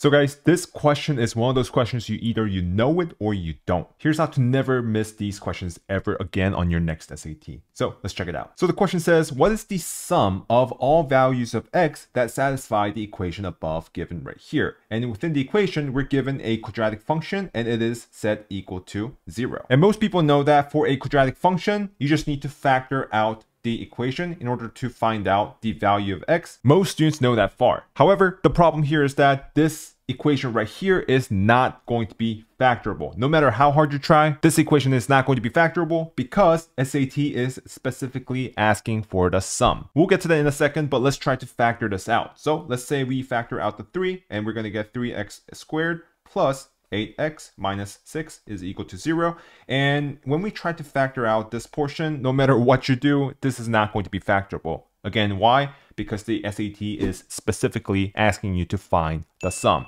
So guys, this question is one of those questions you either you know it or you don't. Here's how to never miss these questions ever again on your next SAT. So let's check it out. So the question says, what is the sum of all values of x that satisfy the equation above given right here? And within the equation, we're given a quadratic function and it is set equal to zero. And most people know that for a quadratic function, you just need to factor out the equation in order to find out the value of x. Most students know that far. However, the problem here is that this equation right here is not going to be factorable. No matter how hard you try, this equation is not going to be factorable because SAT is specifically asking for the sum. We'll get to that in a second, but let's try to factor this out. So let's say we factor out the 3 and we're going to get 3x squared plus 8x minus 6 is equal to 0. And when we try to factor out this portion, no matter what you do, this is not going to be factorable. Again, why? Because the SAT is specifically asking you to find the sum.